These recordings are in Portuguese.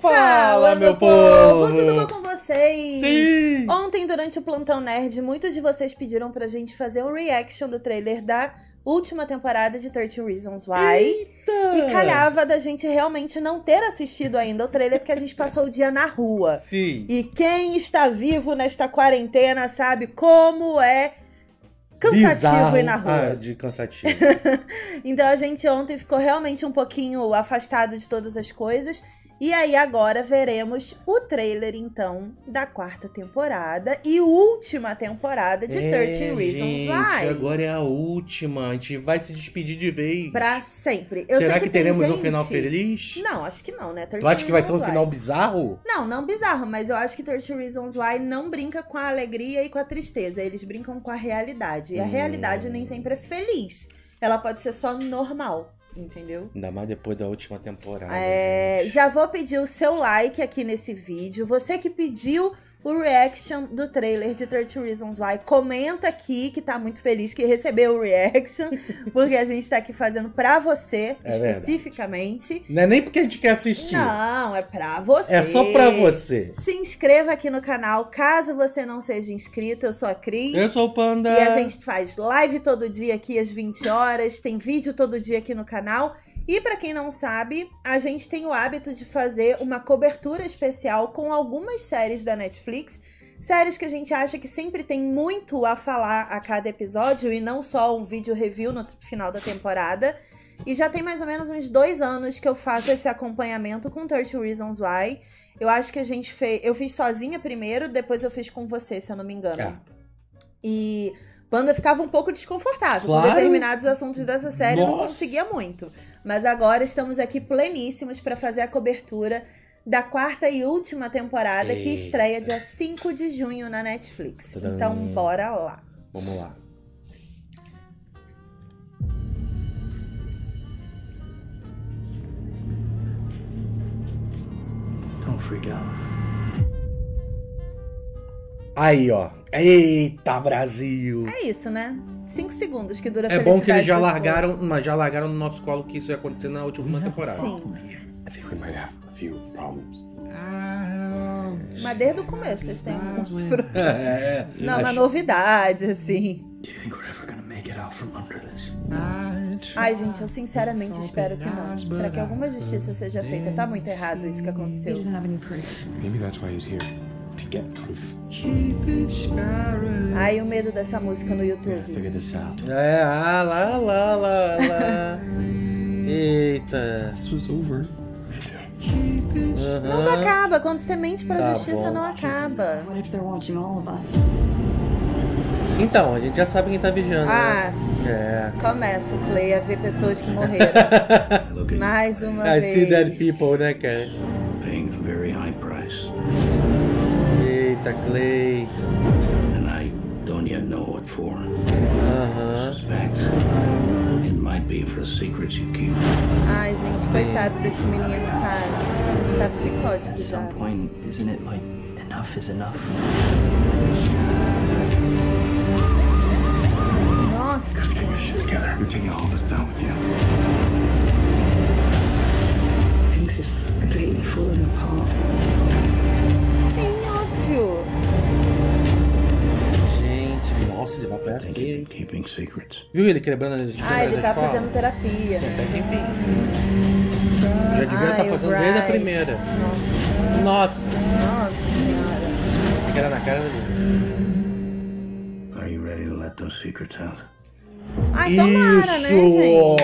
Fala, meu povo! Tudo bom com vocês? Sim! Ontem, durante o Plantão Nerd, muitos de vocês pediram pra gente fazer um reaction do trailer da última temporada de 30 Reasons Why. Eita! E calhava da gente realmente não ter assistido ainda o trailer, porque a gente passou o dia na rua. Sim. E quem está vivo nesta quarentena sabe como é cansativo Bizarro. ir na rua. Ah, de cansativo. Então a gente ontem ficou realmente um pouquinho afastado de todas as coisas. E aí agora veremos o trailer então da quarta temporada e última temporada de 30 Reasons É, gente, Why. agora é a última. A gente vai se despedir de vez. Pra sempre. Eu Será que, teremos um gente- final feliz? Não, acho que não, né? 30 Tu acha que vai ser um Reasons final Why. bizarro? Não, não bizarro, mas eu acho que 30 Reasons Why não brinca com a alegria e com a tristeza. Eles brincam com a realidade. E a Hum. realidade nem sempre é feliz. Ela pode ser só normal, entendeu? Ainda mais depois da última temporada. É, gente. já vou pedir o seu like aqui nesse vídeo. Você que pediu o reaction do trailer de 30 Reasons Why, comenta aqui que tá muito feliz que recebeu o reaction, porque a gente tá aqui fazendo pra você, É verdade. especificamente. Não é nem porque a gente quer assistir. Não, é pra você. É só pra você. Se inscreva aqui no canal, caso você não seja inscrito. Eu sou a Cris. Eu sou o Panda. E a gente faz live todo dia aqui às 20 horas, tem vídeo todo dia aqui no canal. E pra quem não sabe, a gente tem o hábito de fazer uma cobertura especial com algumas séries da Netflix. Séries que a gente acha que sempre tem muito a falar a cada episódio e não só um vídeo review no final da temporada. E já tem mais ou menos uns dois anos que eu faço esse acompanhamento com 30 Reasons Why. Eu acho que a gente fez. Eu fiz sozinha primeiro, depois eu fiz com você, se eu não me engano. Ah. E quando eu ficava um pouco desconfortável Claro. com determinados assuntos dessa série, eu não Nossa. conseguia muito. Mas agora estamos aqui pleníssimos para fazer a cobertura da quarta e última temporada que Eita. estreia dia 5 de junho na Netflix. Tadam. Então, bora lá. Vamos lá. Don't freak out. Aí, ó. Eita, Brasil! É isso, né? Cinco segundos que dura a É bom que eles já largaram, mas já largaram no nosso colo que isso ia acontecer na última temporada. Sim. I think we might have a few problems. povo. Mas desde o começo vocês têm um... É, Não, uma acho- novidade, assim. Do you think we're ever gonna make it out from under this? Ai, gente, eu sinceramente espero que não. Pra que alguma justiça seja feita, tá muito errado isso que aconteceu. Maybe that's why he's here. To get proof. Ai, o medo dessa música no gotta YouTube. figure this out. É, ah, lá, lá, lá, lá. Eita. This was over. Nunca Aham. acaba. Quando você mente pra Tá justiça, bom. não acaba. What if they're watching all of us? Então, a gente já sabe quem tá vigiando, Ah, né? É. começa o Clay a ver pessoas que morreram. Mais uma I vez. see dead people, né, cara? Eita, Clay. and I don't yet know what for. Aham. Suspect it might be for secrets you keep. Ai, gente, coitado desse menino, sabe? Tá psicótico At some point, isn't it like enough is enough? Nossa. Get your shit together. You're taking all of us down with you. Keeping secrets. Viu ele quebrando as câmeras Ah, ele tá escola? fazendo terapia. Até que enfim. Já devia estar o fazendo desde a Bryce. primeira. Nossa, Nossa. nossa senhora. Isso que era na cara dele. Are you ready to let those secrets out? Ai, tomara, né, gente?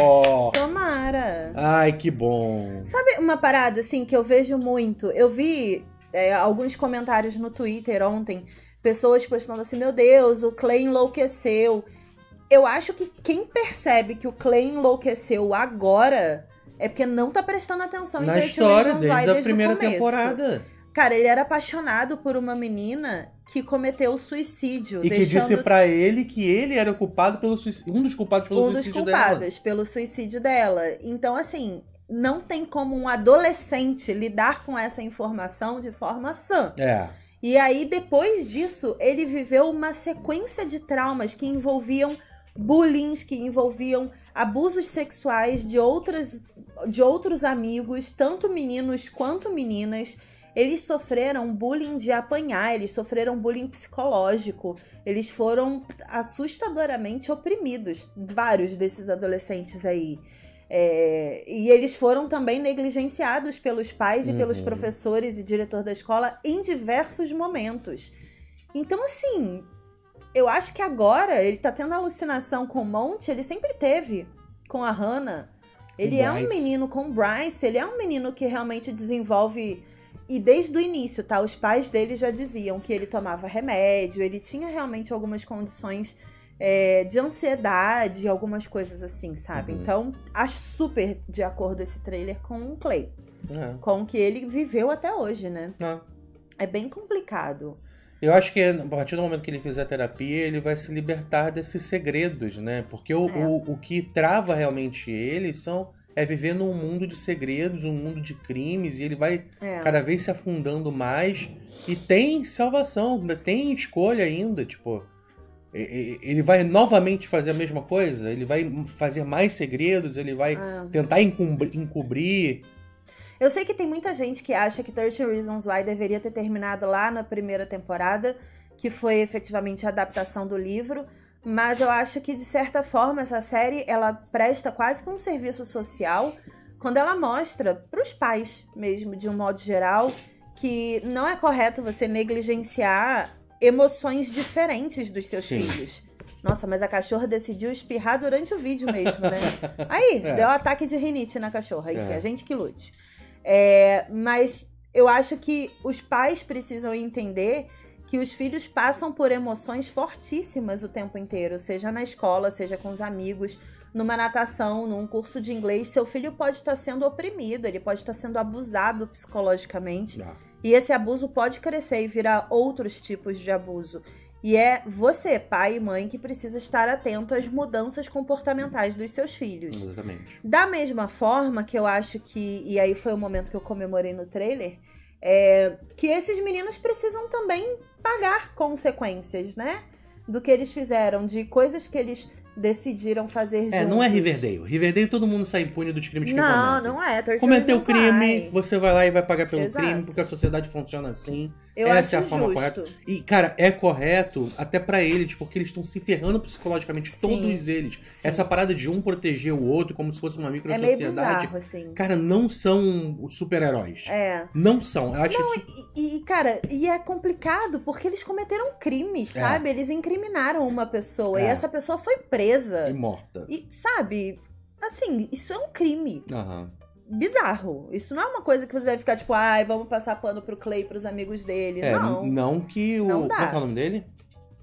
Tomara. Ai, que bom. Sabe uma parada, assim, que eu vejo muito? Eu vi é, alguns comentários no Twitter ontem, pessoas postando assim, meu Deus, o Clay enlouqueceu. Eu acho que quem percebe que o Clay enlouqueceu agora é porque não tá prestando atenção Na 30 história, Why desde a primeira temporada. Cara, ele era apaixonado por uma menina que cometeu suicídio. E que deixando disse pra ele que ele era culpado pelo suicídio. Um dos culpados pelo um dos suicídio culpados pelo suicídio dela. Então, assim, não tem como um adolescente lidar com essa informação de forma sã. dela. É. E aí, depois disso, ele viveu uma sequência de traumas que envolviam bullying que envolviam abusos sexuais de outras de outros amigos, tanto meninos quanto meninas. Eles sofreram bullying de apanhar, eles sofreram bullying psicológico, eles foram assustadoramente oprimidos, vários desses adolescentes aí. É, e eles foram também negligenciados pelos pais e pelos Uhum. professores e diretor da escola em diversos momentos. Então, assim, eu acho que agora ele tá tendo alucinação com o Monte, ele sempre teve com a Hannah. Ele é um Bryce. menino com o Bryce, ele é um menino que realmente desenvolve. E desde o início, tá? Os pais dele já diziam que ele tomava remédio, ele tinha realmente algumas condições é, de ansiedade, algumas coisas assim, sabe? Uhum. Então, acho super de acordo esse trailer com o Clay, É. com o que ele viveu até hoje, né? Não. É bem complicado. Eu acho que a partir do momento que ele fizer terapia, ele vai se libertar desses segredos, né? Porque o, É. o, o que trava realmente ele são, é viver num mundo de segredos, um mundo de crimes, e ele vai É. cada vez se afundando mais. E tem salvação, tem escolha ainda, tipo. Ele vai novamente fazer a mesma coisa? Ele vai fazer mais segredos? Ele vai Ah. tentar encobrir, encobrir? Eu sei que tem muita gente que acha que 30 Reasons Why deveria ter terminado lá na primeira temporada, que foi efetivamente a adaptação do livro, mas eu acho que de certa forma essa série ela presta quase que um serviço social quando ela mostra para os pais mesmo, de um modo geral, que não é correto você negligenciar emoções diferentes dos seus Sim. filhos. Nossa, mas a cachorra decidiu espirrar durante o vídeo mesmo, né? Aí, É. deu um ataque de rinite na cachorra. Enfim, É. a gente que lute. É, mas eu acho que os pais precisam entender que os filhos passam por emoções fortíssimas o tempo inteiro, seja na escola, seja com os amigos, numa natação, num curso de inglês. Seu filho pode estar sendo oprimido, ele pode estar sendo abusado psicologicamente. Ah, E esse abuso pode crescer e virar outros tipos de abuso. E é você, pai e mãe, que precisa estar atento às mudanças comportamentais dos seus filhos. exatamente. Da mesma forma que eu acho que, e aí foi o momento que eu comemorei no trailer, é que esses meninos precisam também pagar consequências, né? Do que eles fizeram, de coisas que eles decidiram fazer É, juntos. não é Riverdale. Riverdale todo mundo sai impune dos crimes que Não, comete. não é. 30 Cometeu Reasons crime, Why. você vai lá e vai pagar pelo Exato. crime, porque a sociedade funciona assim. Eu Essa é a forma justo. correta. E, cara, é correto até pra eles, porque eles estão se ferrando psicologicamente, Sim. todos eles. Essa parada de um proteger o outro como se fosse uma É micro-sociedade. bizarro, assim. Cara, não são super-heróis. É. Não são. Eu acho que E, e, cara, e é complicado porque eles cometeram crimes, É. sabe? Eles incriminaram uma pessoa e É. essa pessoa foi presa. é morta. E, sabe, assim, isso é um crime Aham. Bizarro. Isso não é uma coisa que você deve ficar tipo, ai, vamos passar pano pro Clay, pros amigos dele. É, não. não que o. Não dá. Como é é o nome dele?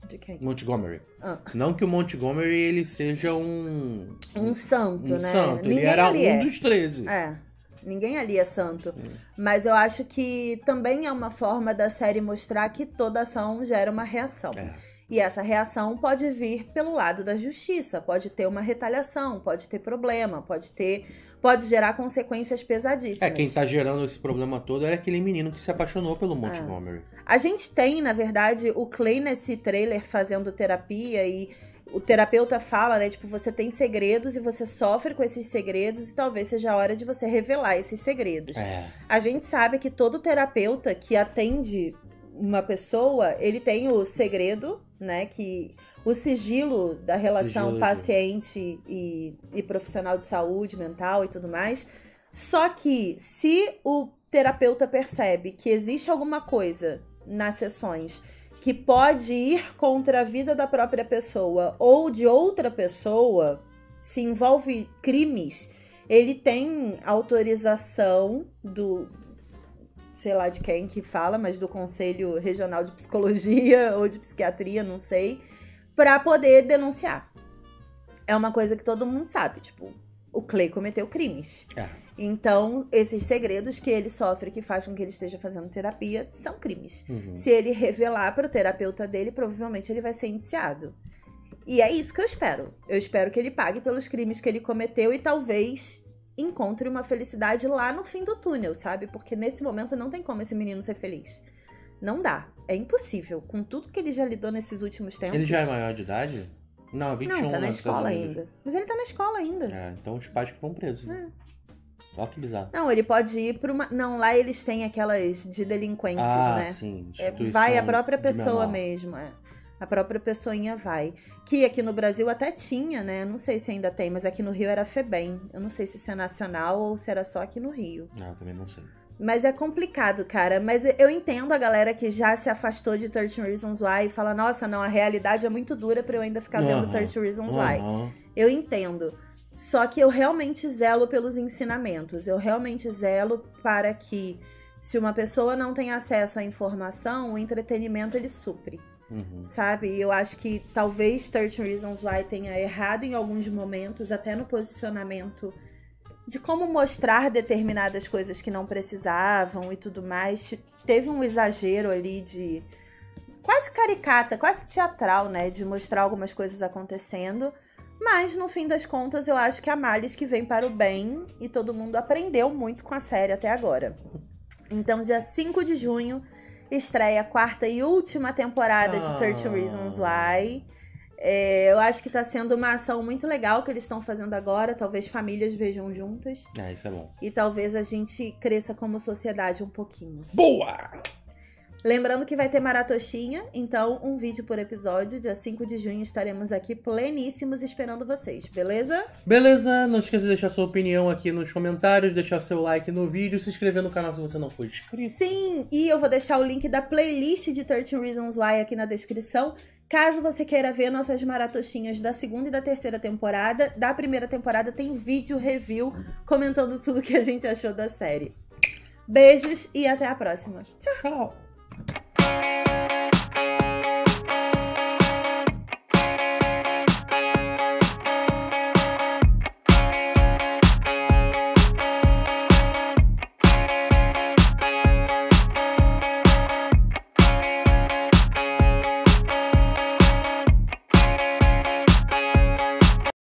De quem? Montgomery. Ah. Não que o Montgomery ele seja um. Um santo, um né? santo. Ele Ninguém era ali um é. dos 13. É. Ninguém ali é santo. Hum. Mas eu acho que também é uma forma da série mostrar que toda ação gera uma reação. É. E essa reação pode vir pelo lado da justiça, pode ter uma retaliação, pode ter problema, pode ter. Pode gerar consequências pesadíssimas. É, quem tá gerando esse problema todo era aquele menino que se apaixonou pelo Montgomery. A gente tem, na verdade, o Clay nesse trailer fazendo terapia e o terapeuta fala, né? Tipo, você tem segredos e você sofre com esses segredos e talvez seja a hora de você revelar esses segredos. É. A gente sabe que todo terapeuta que atende uma pessoa, ele tem o segredo, né? Que o sigilo da relação Sigilo paciente e, e profissional de saúde mental e tudo mais. Só que se o terapeuta percebe que existe alguma coisa nas sessões que pode ir contra a vida da própria pessoa ou de outra pessoa, se envolve crimes, ele tem autorização do sei lá de quem que fala, mas do Conselho Regional de Psicologia ou de Psiquiatria, não sei, para poder denunciar. É uma coisa que todo mundo sabe, tipo, o Clay cometeu crimes. É. Então, esses segredos que ele sofre, que faz com que ele esteja fazendo terapia, são crimes. Uhum. Se ele revelar para o terapeuta dele, provavelmente ele vai ser indiciado. E é isso que eu espero. Eu espero que ele pague pelos crimes que ele cometeu e talvez encontre uma felicidade lá no fim do túnel, sabe? Porque nesse momento não tem como esse menino ser feliz. Não dá. É impossível. Com tudo que ele já lidou nesses últimos tempos. Ele já é maior de idade? Não, 21 Não, tá na Estados escola ainda. Mas ele tá na escola ainda. É, então os pais que estão presos. É. Olha que bizarro. Não, ele pode ir pra uma. Não, lá eles têm aquelas de delinquentes, ah, né? sim. É, vai a própria pessoa mesmo, é. A própria pessoinha vai. Que aqui no Brasil até tinha, né? Não sei se ainda tem, mas aqui no Rio era FEBEM. Eu não sei se isso é nacional ou se era só aqui no Rio. Ah, também não sei. Mas é complicado, cara. Mas eu entendo a galera que já se afastou de 13 Reasons Why e fala: nossa, não, a realidade é muito dura pra eu ainda ficar vendo Aham. 13 Reasons Why. Aham. Eu entendo. Só que eu realmente zelo pelos ensinamentos. Eu realmente zelo para que, se uma pessoa não tem acesso à informação, o entretenimento ele supre, Uhum. sabe? E eu acho que talvez 13 Reasons Why tenha errado em alguns momentos, até no posicionamento de como mostrar determinadas coisas que não precisavam e tudo mais. Teve um exagero ali de. quase caricata, quase teatral, né? De mostrar algumas coisas acontecendo. Mas, no fim das contas, eu acho que há males que vem para o bem e todo mundo aprendeu muito com a série até agora. Então, dia 5 de junho, estreia a quarta e última temporada de Ah. 30 Reasons Why. É, eu acho que tá sendo uma ação muito legal que eles estão fazendo agora. Talvez famílias vejam juntas. Ah, isso é bom. E talvez a gente cresça como sociedade um pouquinho. Boa! Lembrando que vai ter maratoshinha, então um vídeo por episódio. Dia 5 de junho estaremos aqui pleníssimos esperando vocês, beleza? Beleza? Não esqueça de deixar sua opinião aqui nos comentários, deixar seu like no vídeo, se inscrever no canal se você não for inscrito. Sim, e eu vou deixar o link da playlist de 13 Reasons Why aqui na descrição. Caso você queira ver nossas maratoshinhas da segunda e da terceira temporada, da primeira temporada tem vídeo review comentando tudo que a gente achou da série. Beijos e até a próxima. Tchau!